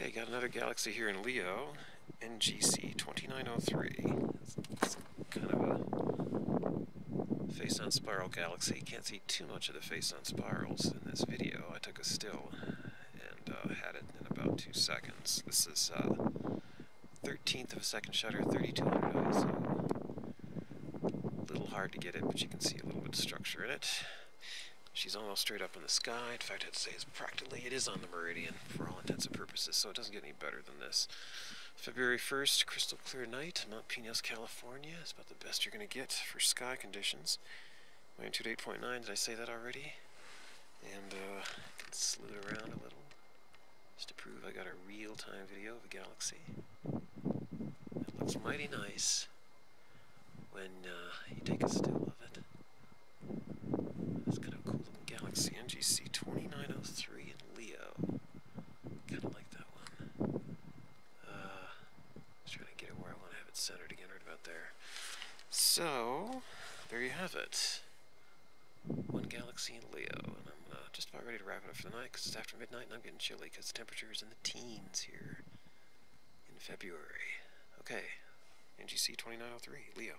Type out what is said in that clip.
Okay, got another galaxy here in Leo, NGC 2903. It's, kind of a face-on spiral galaxy. Can't see too much of the face-on spirals in this video. I took a still and uh, had it in about two seconds. This is uh, 13th of a second shutter, 3200 ISO. A little hard to get it, but you can see a little bit of structure in it. She's almost straight up in the sky. In fact, I'd say it's practically, it is on the meridian for all intents and so it doesn't get any better than this. February 1st, crystal clear night, Mount Pinos, California. It's about the best you're going to get for sky conditions. Magnitude 8.9, did I say that already? And uh, I can around a little just to prove I got a real-time video of a galaxy. It looks mighty nice when uh, you take a still of it. It's kind of cool looking galaxy, NGC 2903 in Leo. Kind of like that one. Uh, just trying to get it where I want to have it centered again, right about there. So, there you have it. One galaxy in Leo, and I'm uh, just about ready to wrap it up for the night because it's after midnight and I'm getting chilly because the temperature is in the teens here in February. Okay, NGC 2903, Leo.